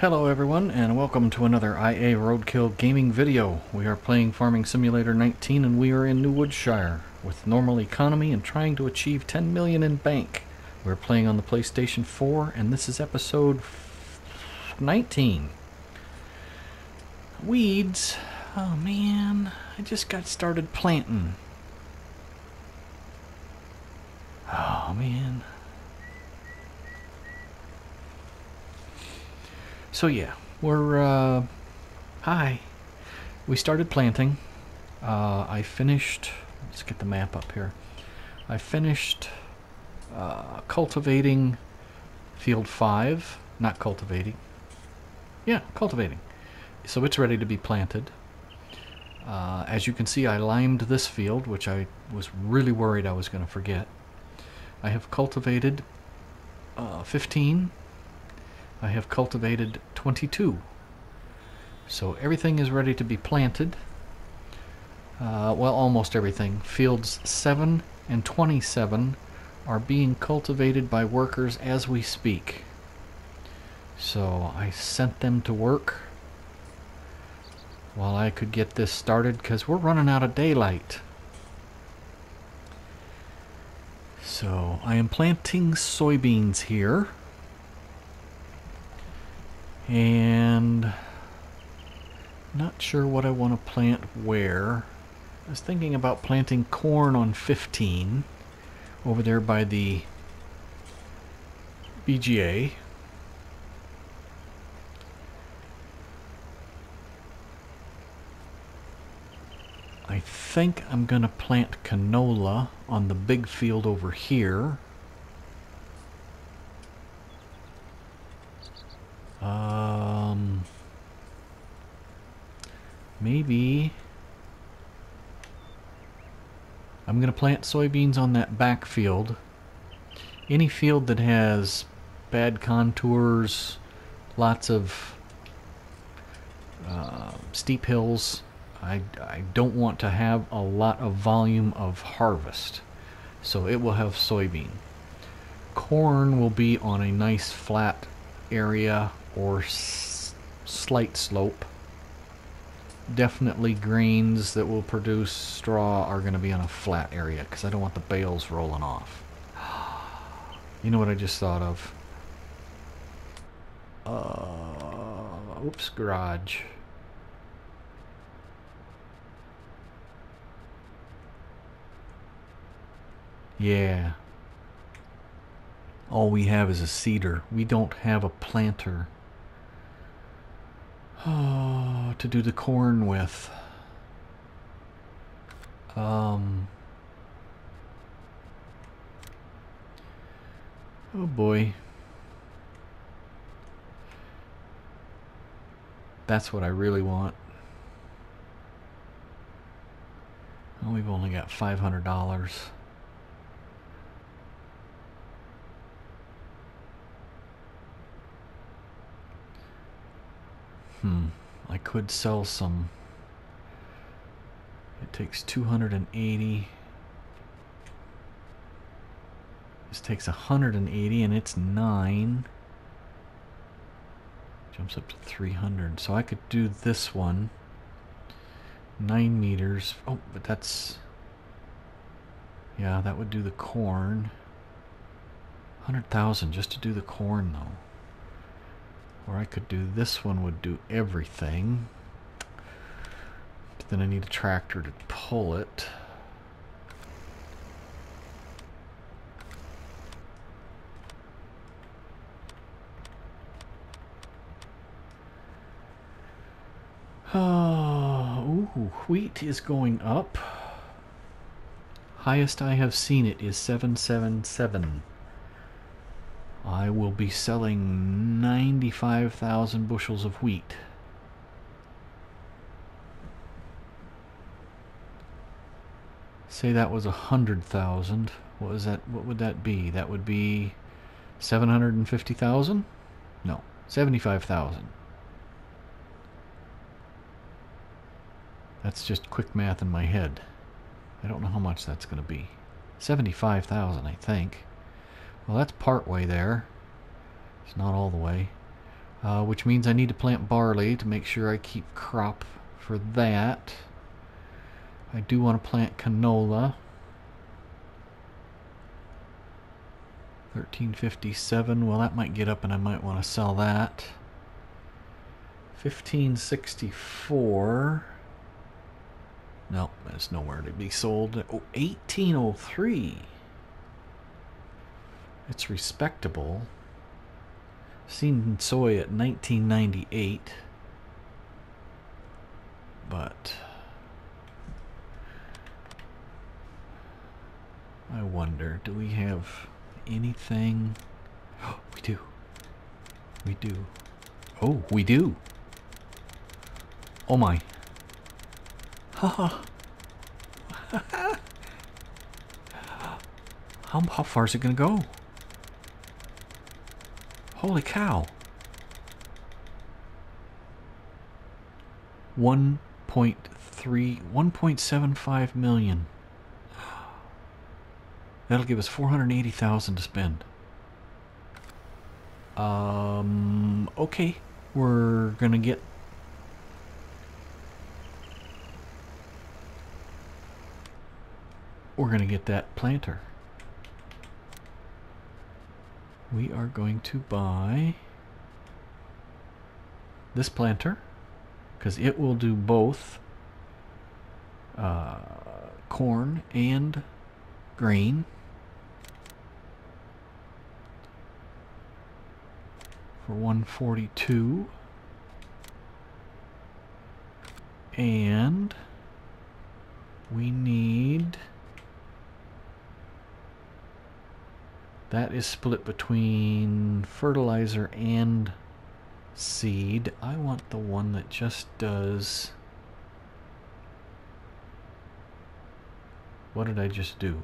Hello everyone and welcome to another IA Roadkill gaming video. We are playing Farming Simulator 19 and we are in New Woodshire with normal economy and trying to achieve 10 million in bank. We're playing on the PlayStation 4 and this is episode 19. Weeds. Oh man, I just got started planting. Oh man. So yeah, we're uh, hi. We started planting. Uh, I finished. Let's get the map up here. I finished uh, cultivating field five. Not cultivating. Yeah, cultivating. So it's ready to be planted. Uh, as you can see, I limed this field, which I was really worried I was going to forget. I have cultivated uh, 15 I have cultivated 22. So everything is ready to be planted. Uh, well, almost everything. Fields 7 and 27 are being cultivated by workers as we speak. So I sent them to work while I could get this started because we're running out of daylight. So I am planting soybeans here and not sure what I want to plant where. I was thinking about planting corn on 15 over there by the BGA. I think I'm going to plant canola on the big field over here. Um, maybe I'm going to plant soybeans on that back field. Any field that has bad contours, lots of uh, steep hills, I, I don't want to have a lot of volume of harvest. So it will have soybean. Corn will be on a nice flat area or slight slope. Definitely greens that will produce straw are going to be on a flat area because I don't want the bales rolling off. You know what I just thought of? Uh, oops, garage. Yeah. All we have is a seeder. We don't have a planter. Oh, to do the corn with. Um. Oh boy. That's what I really want. Well, we've only got $500. Hmm. I could sell some. It takes 280. This takes 180 and it's 9. Jumps up to 300. So I could do this one. 9 meters. Oh, but that's... Yeah, that would do the corn. 100,000 just to do the corn, though. Or I could do this one would do everything. But then I need a tractor to pull it. Oh, ooh, wheat is going up. Highest I have seen it is 777. I will be selling 95,000 bushels of wheat. Say that was a hundred thousand. What was that? What would that be? That would be seven hundred and fifty thousand. No, seventy-five thousand. That's just quick math in my head. I don't know how much that's going to be. Seventy-five thousand, I think. Well, that's part way there. It's not all the way. uh, which means I need to plant barley to make sure I keep crop for that. I do want to plant canola. 1357, well that might get up and I might want to sell that. 1564. No, that's nowhere to be sold. Oh, 1803. It's respectable. Seen soy at 1998. But I wonder, do we have anything? Oh, we do. We do. Oh, we do. Oh my. Haha. how, how far is it going to go? Holy cow. 1.3, 1.75 million. That'll give us 480,000 to spend. Um, okay. We're gonna get we're going to get that planter. We are going to buy this planter because it will do both uh, corn and grain. For 142 and we need That is split between fertilizer and seed. I want the one that just does... What did I just do?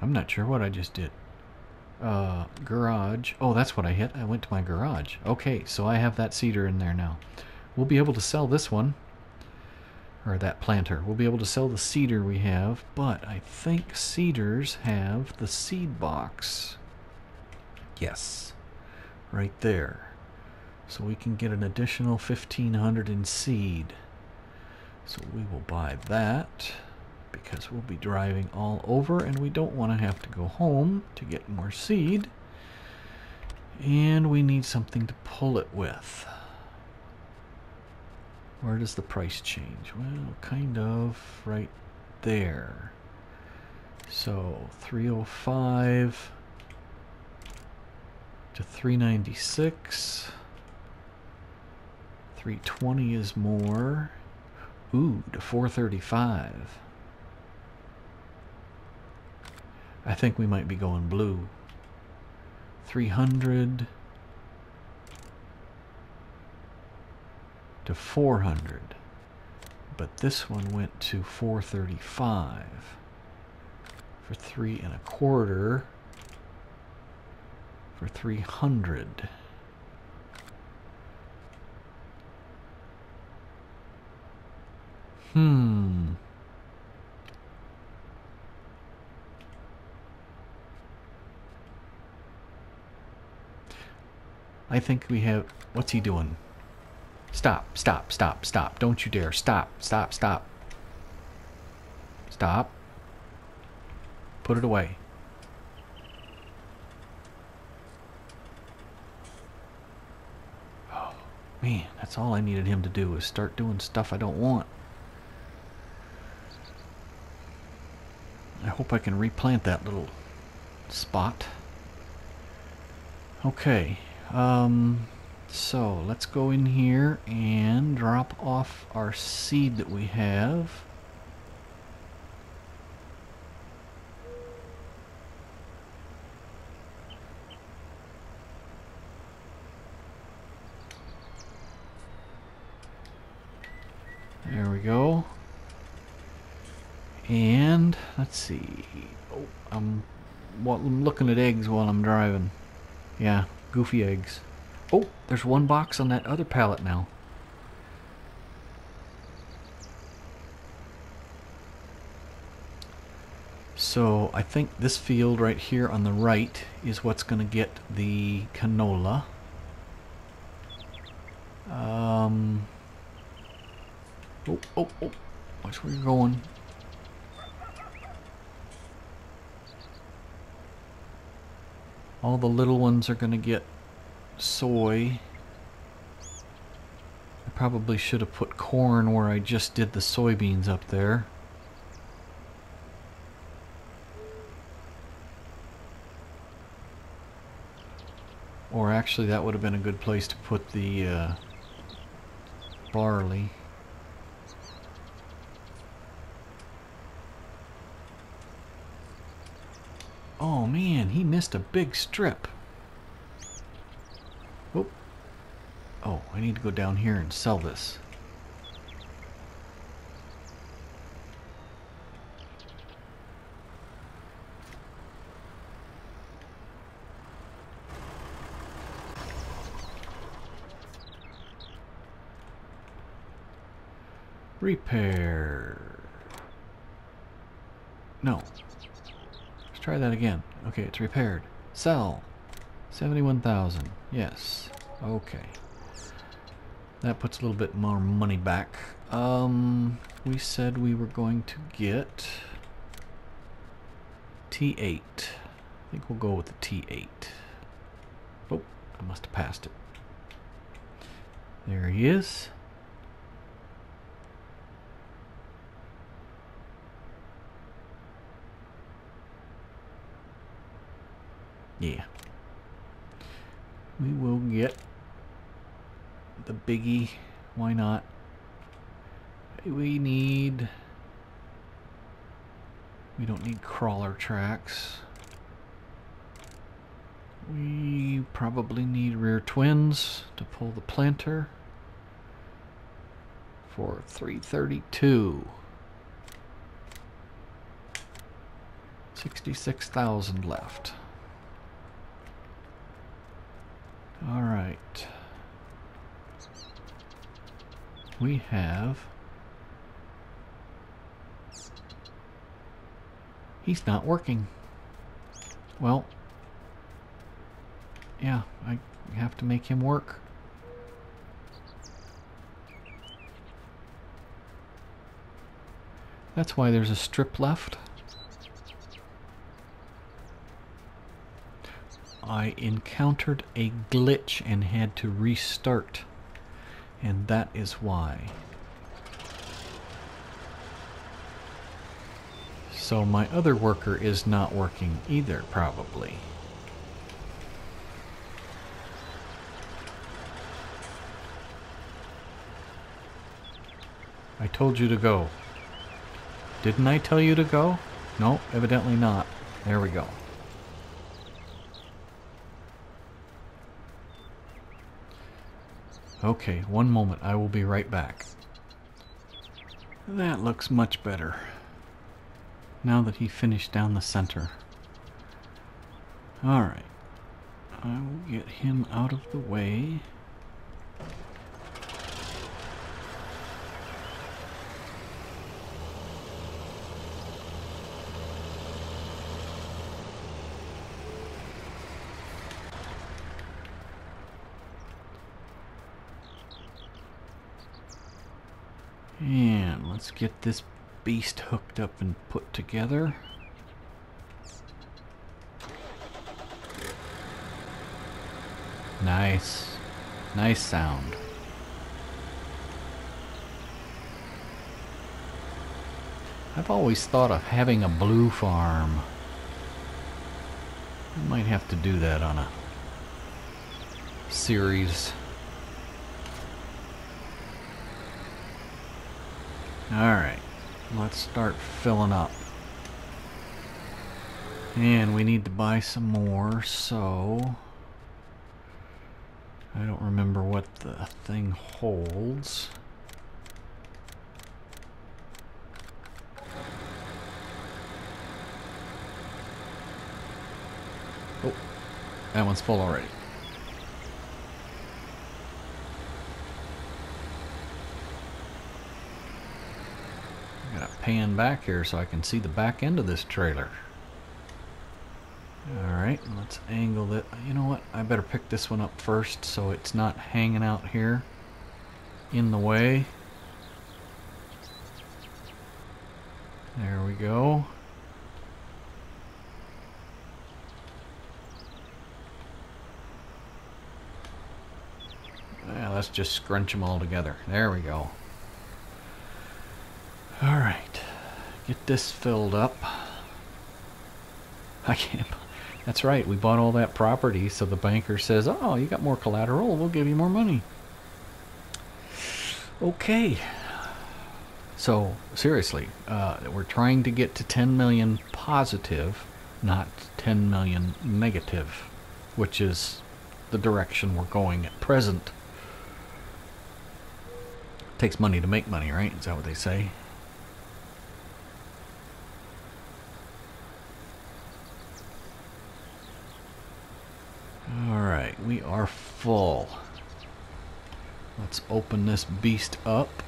I'm not sure what I just did uh, garage. Oh, that's what I hit. I went to my garage. Okay, so I have that seeder in there now. We'll be able to sell this one. Or that planter. We'll be able to sell the seeder we have, but I think seeders have the seed box. Yes. Right there. So we can get an additional 1500 in seed. So we will buy that because we'll be driving all over and we don't want to have to go home to get more seed. And we need something to pull it with. Where does the price change? Well, kind of right there. So 305 to 396. 320 is more. Ooh, to 435. I think we might be going blue. 300 to 400. But this one went to 435 for three and a quarter for 300. Hmm. I think we have... What's he doing? Stop, stop, stop, stop. Don't you dare. Stop, stop, stop. Stop. Put it away. Oh, man, that's all I needed him to do is start doing stuff I don't want. I hope I can replant that little spot. Okay. Um, so let's go in here and drop off our seed that we have. There we go. And let's see. Oh, I'm, well, I'm looking at eggs while I'm driving. Yeah, goofy eggs. Oh, there's one box on that other pallet now. So I think this field right here on the right is what's going to get the canola. Um, oh, oh, oh. Watch where you're going. All the little ones are going to get soy. I probably should have put corn where I just did the soybeans up there. Or actually that would have been a good place to put the uh, barley. Oh man, he missed a big strip. Oh, oh, I need to go down here and sell this. Repair. No. Try that again. Okay, it's repaired. Sell. 71,000. Yes. Okay. That puts a little bit more money back. Um, we said we were going to get T8. I think we'll go with the T8. Oh, I must have passed it. There he is. Yeah. We will get the biggie. Why not? We need... We don't need crawler tracks. We probably need rear twins to pull the planter for 332. 66,000 left. All right. We have... He's not working. Well, yeah, I have to make him work. That's why there's a strip left. I encountered a glitch and had to restart. And that is why. So my other worker is not working either, probably. I told you to go. Didn't I tell you to go? No, evidently not. There we go. Okay, one moment. I will be right back. That looks much better. Now that he finished down the center. Alright. I will get him out of the way. And let's get this beast hooked up and put together. Nice. Nice sound. I've always thought of having a blue farm. I might have to do that on a series. Alright, let's start filling up. And we need to buy some more, so... I don't remember what the thing holds. Oh, that one's full already. Pan back here so I can see the back end of this trailer. Alright, let's angle it. You know what? I better pick this one up first so it's not hanging out here in the way. There we go. Yeah, let's just scrunch them all together. There we go. Alright. Get this filled up. I can't... That's right, we bought all that property, so the banker says, oh, you got more collateral, we'll give you more money. Okay. So, seriously, uh, we're trying to get to 10 million positive, not 10 million negative, which is the direction we're going at present. It Takes money to make money, right? Is that what they say? Alright, we are full. Let's open this beast up.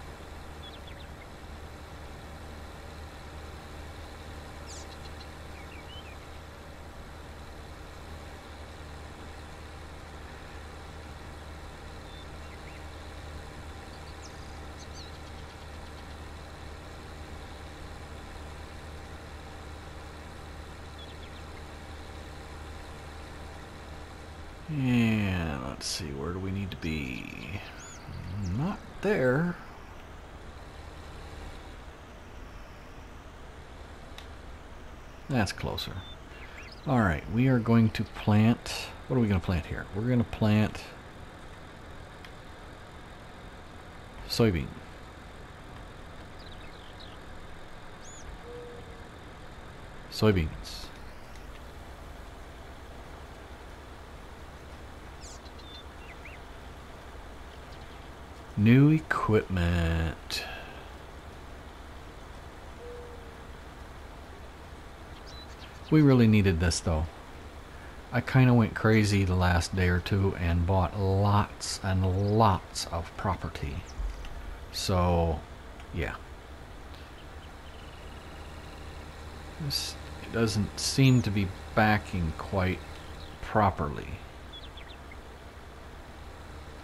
And let's see, where do we need to be? Not there. That's closer. Alright, we are going to plant... What are we going to plant here? We're going to plant... Soybean. Soybeans. New equipment. We really needed this though. I kind of went crazy the last day or two and bought lots and lots of property. So, yeah. This doesn't seem to be backing quite properly.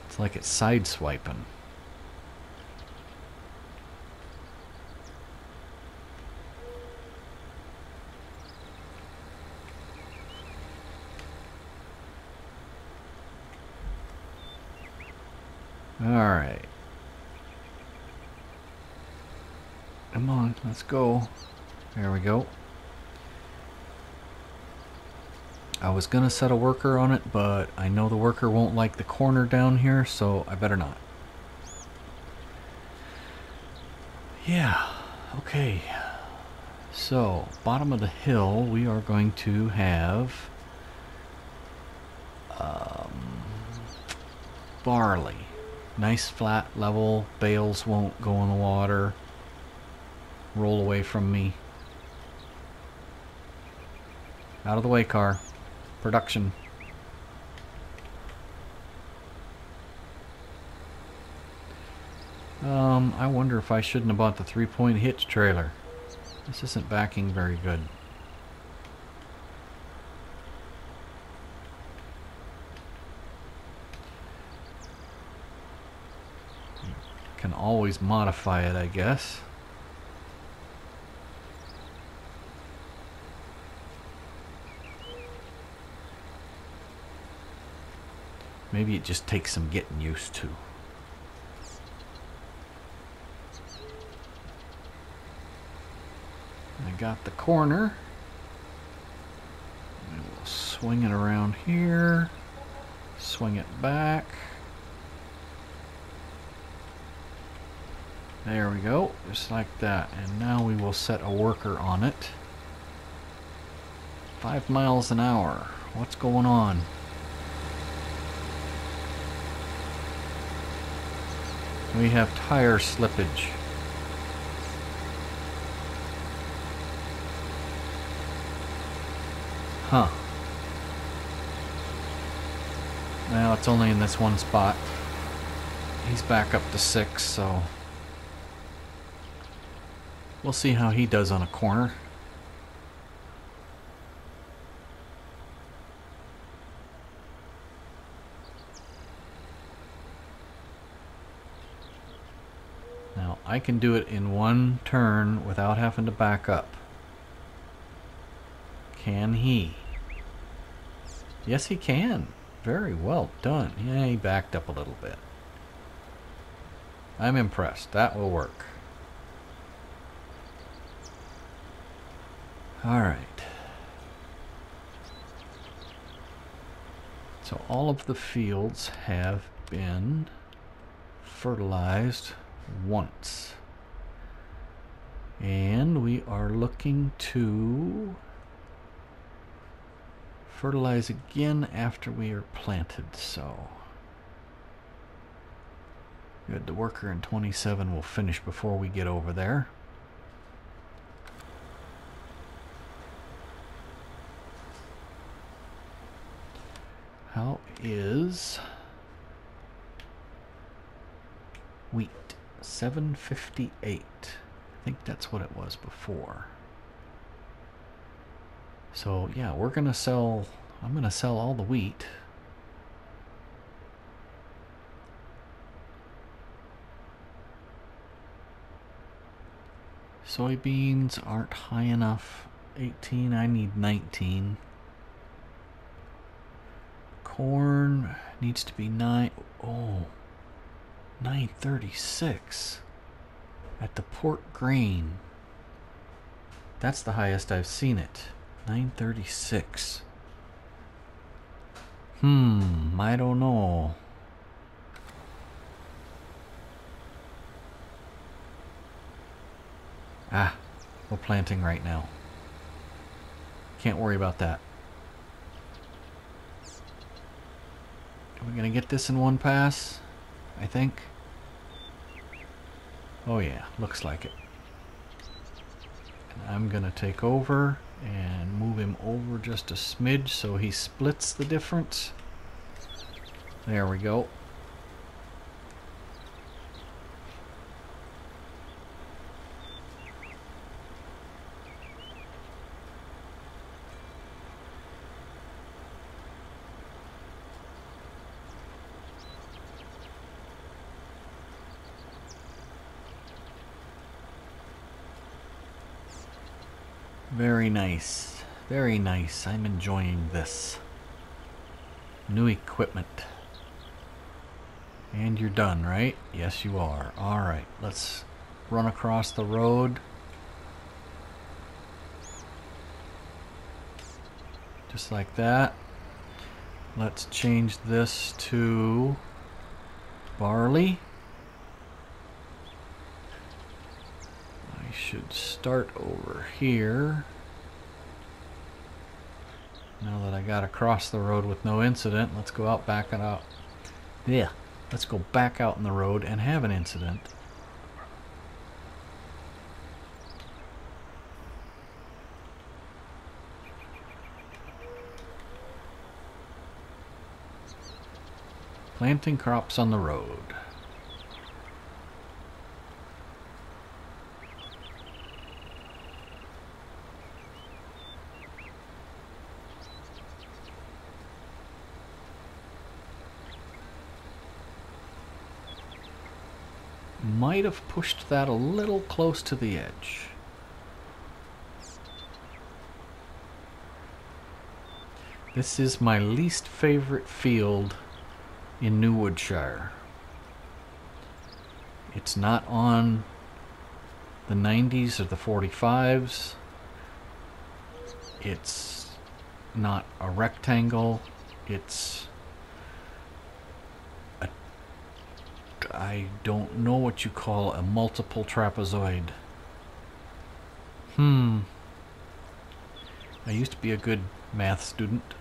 It's like it's sideswiping. Alright. Come on, let's go. There we go. I was going to set a worker on it, but I know the worker won't like the corner down here, so I better not. Yeah, okay. So, bottom of the hill, we are going to have um, barley. Nice flat level, bales won't go in the water. Roll away from me. Out of the way, car. Production. Um, I wonder if I shouldn't have bought the three-point hitch trailer. This isn't backing very good. Can always modify it, I guess. Maybe it just takes some getting used to. I got the corner. We'll swing it around here. Swing it back. There we go, just like that. And now we will set a worker on it. Five miles an hour. What's going on? We have tire slippage. Huh. Well, it's only in this one spot. He's back up to six, so... We'll see how he does on a corner. Now, I can do it in one turn without having to back up. Can he? Yes, he can. Very well done. Yeah, he backed up a little bit. I'm impressed. That will work. All right. So all of the fields have been fertilized once. And we are looking to fertilize again after we are planted, so good. The worker in 27 will finish before we get over there. How is wheat? 758. I think that's what it was before. So yeah, we're gonna sell, I'm gonna sell all the wheat. Soybeans aren't high enough. 18, I need 19. Corn needs to be 9, oh, 936 at the port grain. That's the highest I've seen it. 936. Hmm, I don't know. Ah, we're planting right now. Can't worry about that. Are we going to get this in one pass? I think. Oh yeah, looks like it. And I'm going to take over and move him over just a smidge so he splits the difference. There we go. Nice. Very nice. I'm enjoying this. New equipment. And you're done, right? Yes, you are. Alright, let's run across the road. Just like that. Let's change this to barley. I should start over here. Now that I got across the road with no incident, let's go out back and out. Yeah, let's go back out in the road and have an incident. Planting crops on the road. Might have pushed that a little close to the edge. This is my least favorite field in New Woodshire. It's not on the 90s or the 45s. It's not a rectangle. It's I don't know what you call a multiple trapezoid. Hmm. I used to be a good math student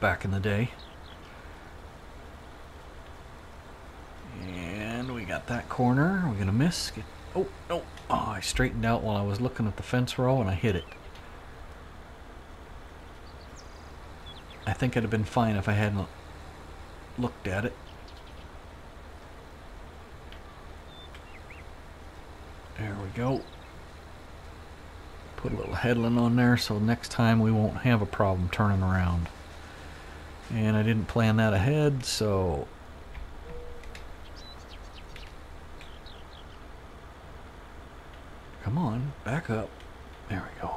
back in the day. And we got that corner. We're going to miss. Get, oh, no. Oh, I straightened out while I was looking at the fence row and I hit it. I think I'd have been fine if I hadn't looked at it. There we go. Put a little headland on there so next time we won't have a problem turning around. And I didn't plan that ahead, so... Come on, back up. There we go.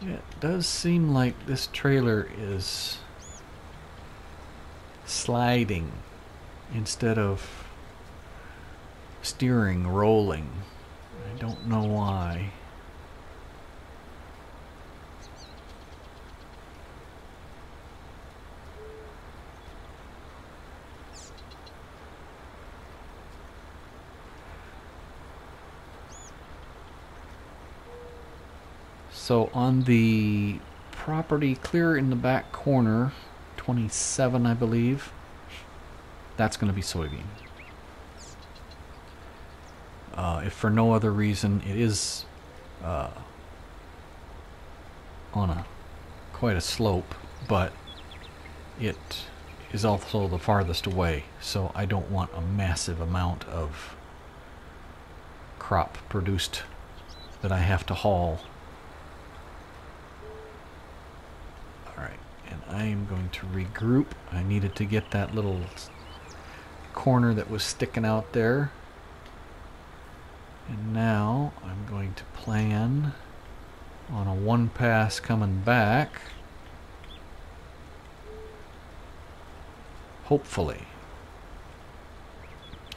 It does seem like this trailer is sliding instead of steering, rolling. I don't know why. So on the property clear in the back corner, 27 I believe, that's going to be soybean. Uh, if for no other reason, it is uh, on a quite a slope, but it is also the farthest away, so I don't want a massive amount of crop produced that I have to haul. Alright, and I am going to regroup. I needed to get that little corner that was sticking out there. And now I'm going to plan on a one pass coming back. Hopefully.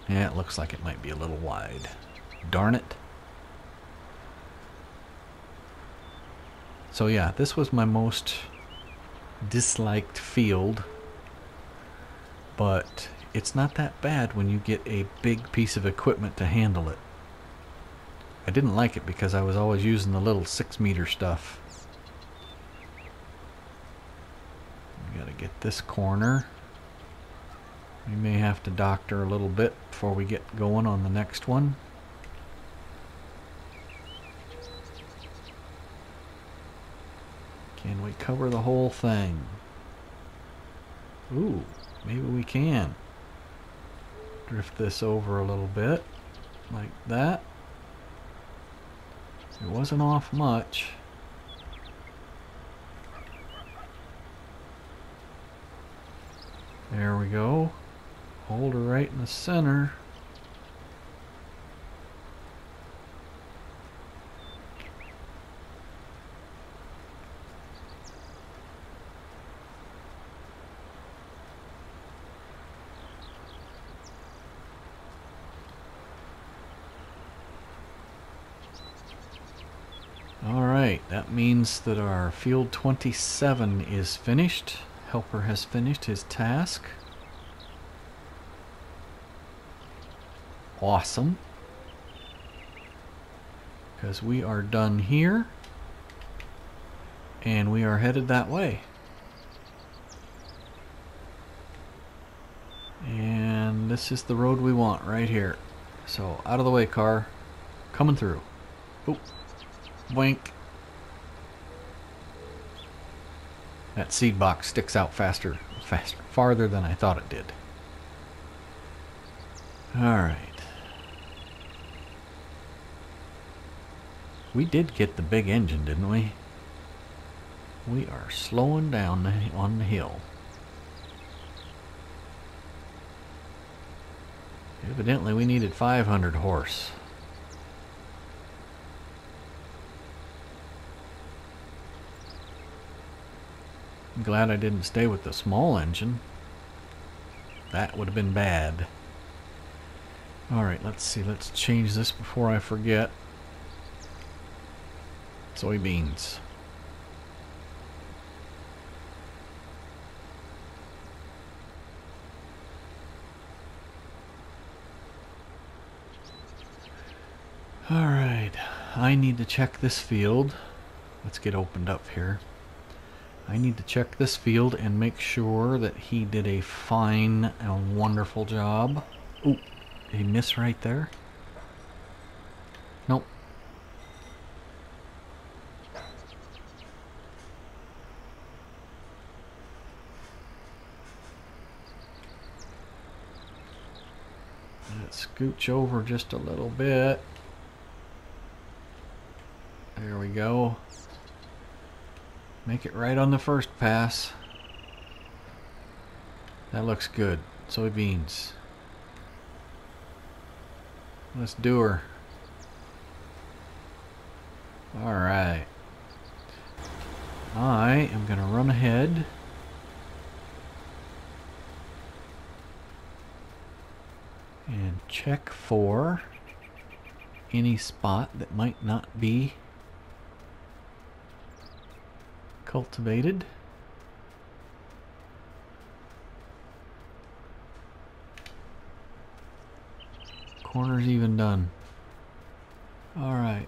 Yeah, it looks like it might be a little wide. Darn it. So yeah, this was my most disliked field. But it's not that bad when you get a big piece of equipment to handle it. I didn't like it because I was always using the little six meter stuff. We gotta get this corner. We may have to doctor a little bit before we get going on the next one. Can we cover the whole thing? Ooh, maybe we can drift this over a little bit like that it wasn't off much. There we go. Hold her right in the center means that our field 27 is finished. Helper has finished his task. Awesome. Because we are done here. And we are headed that way. And this is the road we want right here. So out of the way car. Coming through. Oop. Wink. That seed box sticks out faster, faster, farther than I thought it did. Alright. We did get the big engine, didn't we? We are slowing down on the hill. Evidently we needed 500 horse. I'm glad I didn't stay with the small engine. That would have been bad. Alright, let's see. Let's change this before I forget. Soybeans. Alright, I need to check this field. Let's get opened up here. I need to check this field and make sure that he did a fine and wonderful job. Ooh, he miss right there? Nope. Let's scooch over just a little bit. There we go. Make it right on the first pass. That looks good. Soybeans. Let's do her. Alright. I am going to run ahead. And check for any spot that might not be cultivated. Corner's even done. Alright.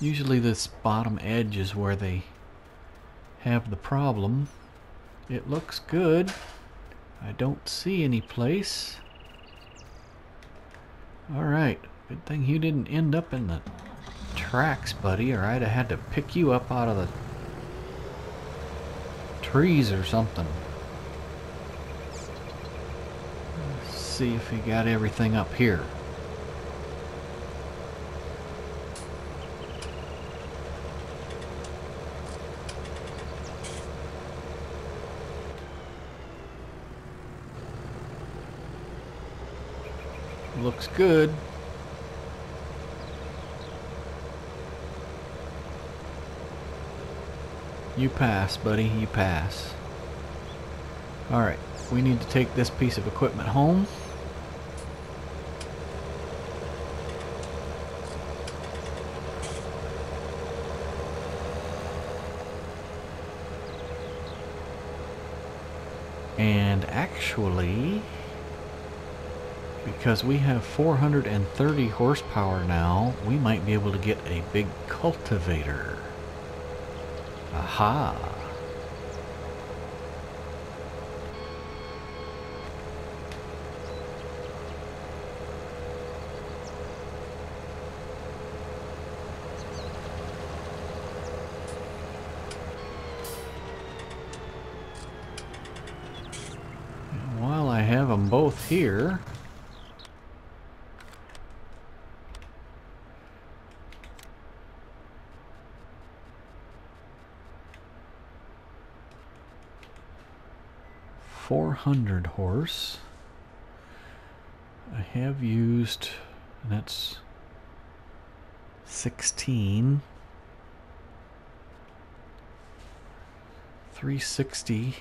Usually this bottom edge is where they have the problem. It looks good. I don't see any place. Alright. Good thing you didn't end up in the tracks, buddy, or I'd have had to pick you up out of the trees or something. see if he got everything up here. Looks good. You pass, buddy. You pass. Alright, we need to take this piece of equipment home. And actually, because we have 430 horsepower now, we might be able to get a big cultivator. Aha! While I have them both here. Four hundred horse. I have used and that's sixteen. 360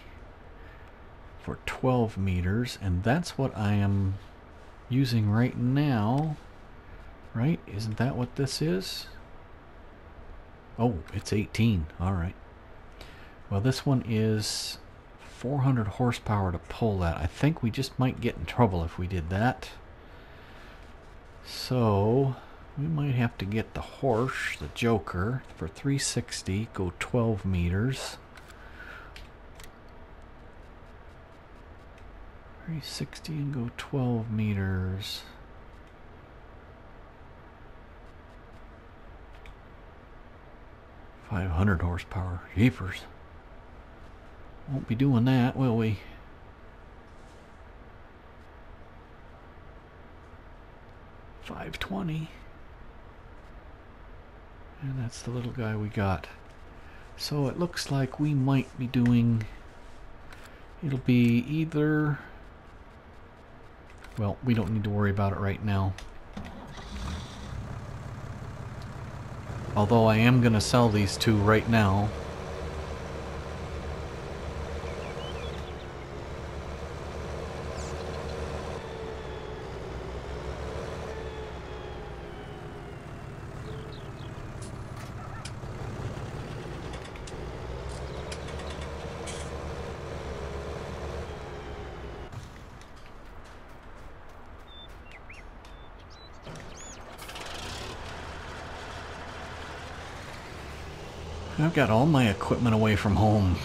for 12 meters and that's what I am using right now. Right? Isn't that what this is? Oh it's 18 all right. Well this one is 400 horsepower to pull that I think we just might get in trouble if we did that so we might have to get the Horsch the joker for 360 go 12 meters 360 and go 12 meters. Five hundred horsepower. Jeepers. Won't be doing that, will we? Five twenty. And that's the little guy we got. So it looks like we might be doing it'll be either well, we don't need to worry about it right now. Although I am going to sell these two right now. I've got all my equipment away from home.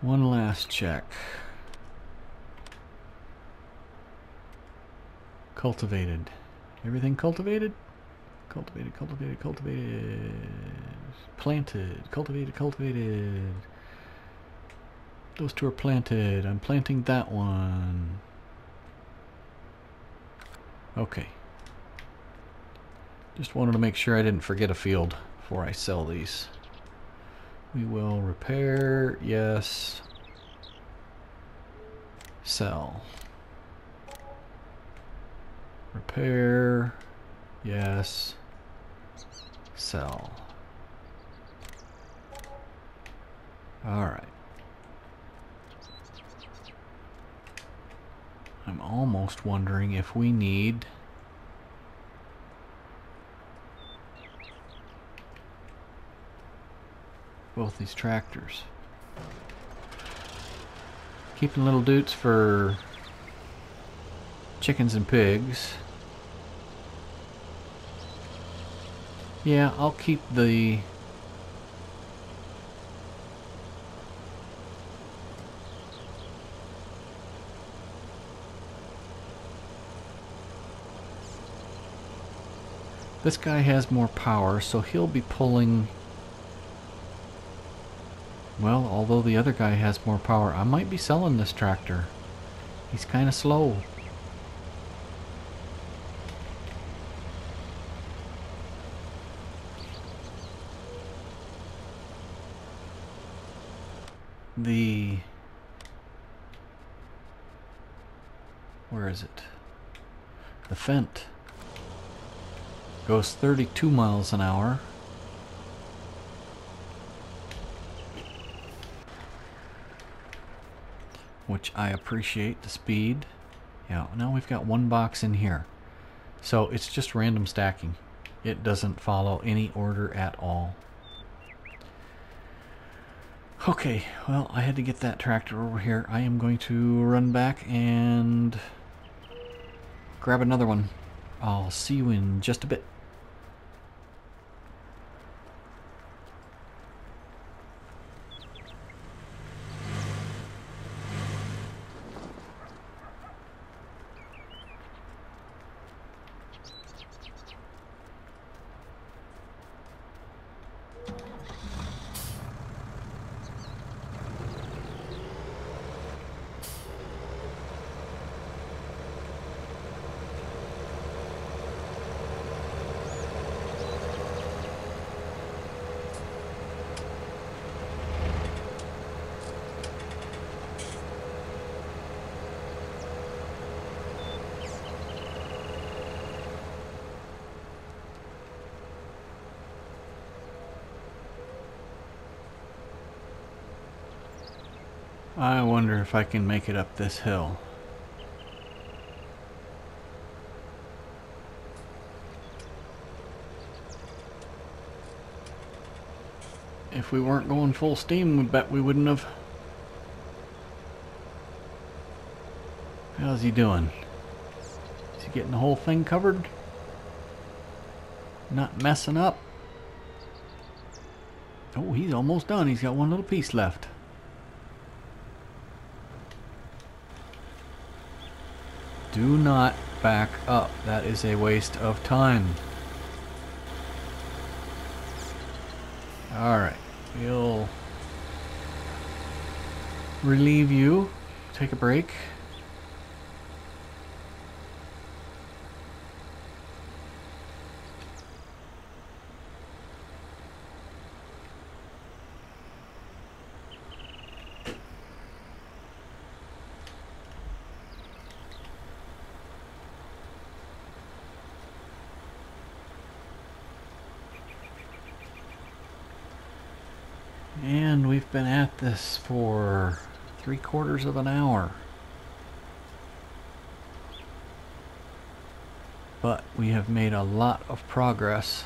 One last check. Cultivated. Everything cultivated? Cultivated, cultivated, cultivated. Planted, cultivated, cultivated. Those two are planted. I'm planting that one. Okay. Just wanted to make sure I didn't forget a field before I sell these. We will repair, yes. Sell. Repair, yes. Sell. Alright. I'm almost wondering if we need both these tractors. Keeping little dudes for chickens and pigs. Yeah, I'll keep the This guy has more power, so he'll be pulling well, although the other guy has more power, I might be selling this tractor. He's kind of slow. The... Where is it? The Fendt goes 32 miles an hour. which I appreciate the speed. Yeah, now we've got one box in here. So it's just random stacking. It doesn't follow any order at all. Okay, well, I had to get that tractor over here. I am going to run back and grab another one. I'll see you in just a bit. I wonder if I can make it up this hill. If we weren't going full steam, we bet we wouldn't have. How's he doing? Is he getting the whole thing covered? Not messing up? Oh, he's almost done. He's got one little piece left. Do not back up. That is a waste of time. Alright. We'll relieve you. Take a break. And we've been at this for three quarters of an hour. But we have made a lot of progress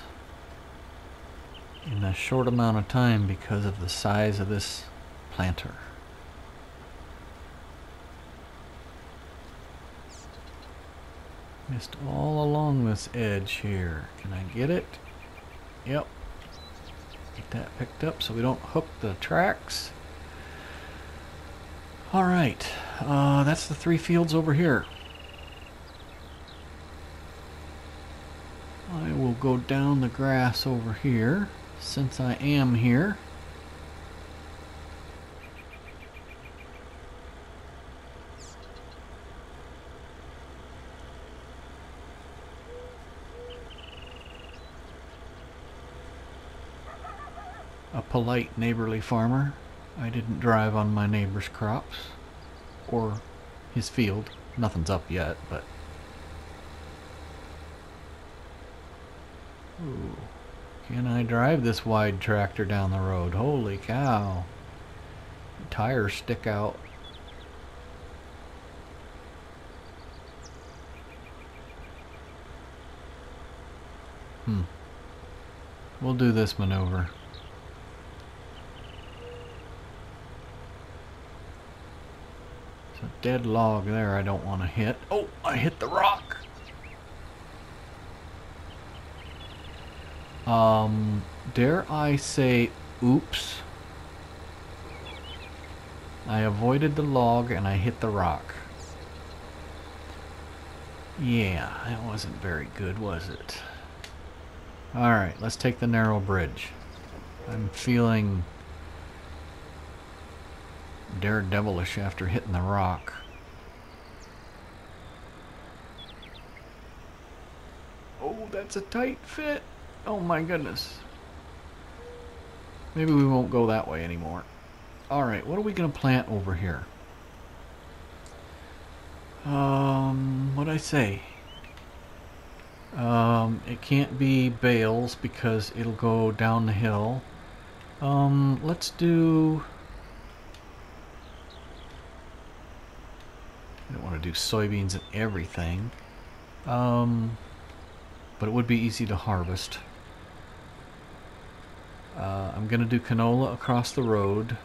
in a short amount of time because of the size of this planter. Missed all along this edge here. Can I get it? Yep, Get that picked up so we don't hook the tracks. All right, uh, that's the three fields over here. I will go down the grass over here since I am here. Polite neighborly farmer. I didn't drive on my neighbor's crops or his field. Nothing's up yet, but Ooh. Can I drive this wide tractor down the road? Holy cow. Tires stick out. Hmm. We'll do this maneuver. It's a dead log there I don't want to hit. Oh, I hit the rock. Um, dare I say, oops. I avoided the log and I hit the rock. Yeah, that wasn't very good, was it? Alright, let's take the narrow bridge. I'm feeling daredevilish after hitting the rock. Oh, that's a tight fit. Oh my goodness. Maybe we won't go that way anymore. Alright, what are we going to plant over here? Um, what'd I say? Um, it can't be bales because it'll go down the hill. Um, let's do... I don't want to do soybeans and everything. Um, but it would be easy to harvest. Uh, I'm going to do canola across the road.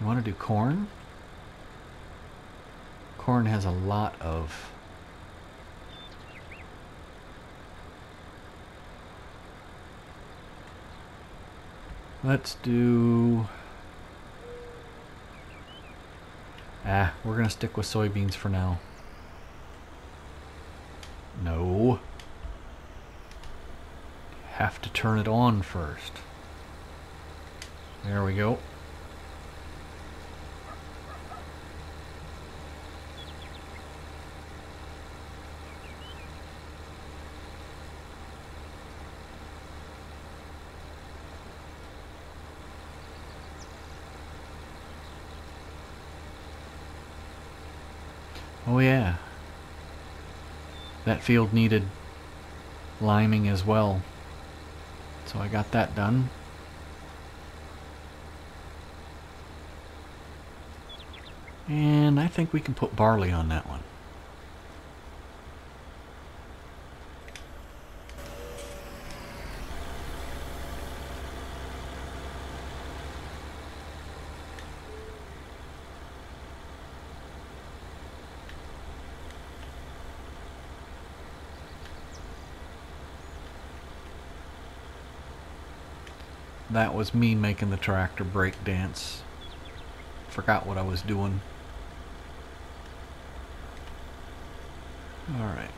You want to do corn? Corn has a lot of Let's do... Ah, we're going to stick with soybeans for now. No have to turn it on first. There we go. Oh yeah. That field needed liming as well. So I got that done. And I think we can put barley on that one. That was me making the tractor break dance. Forgot what I was doing. Alright.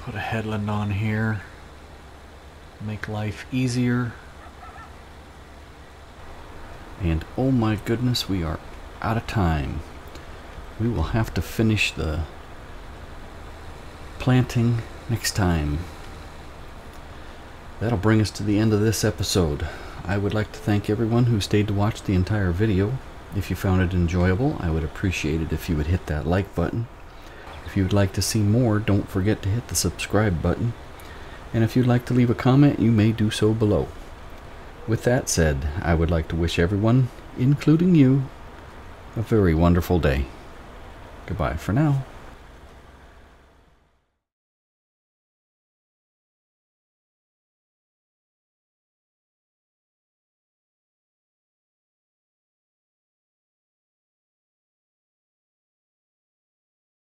Put a headland on here. Make life easier. And oh my goodness, we are out of time. We will have to finish the planting next time. That'll bring us to the end of this episode. I would like to thank everyone who stayed to watch the entire video. If you found it enjoyable, I would appreciate it if you would hit that like button. If you would like to see more, don't forget to hit the subscribe button. And if you'd like to leave a comment, you may do so below. With that said, I would like to wish everyone, including you, a very wonderful day. Goodbye for now.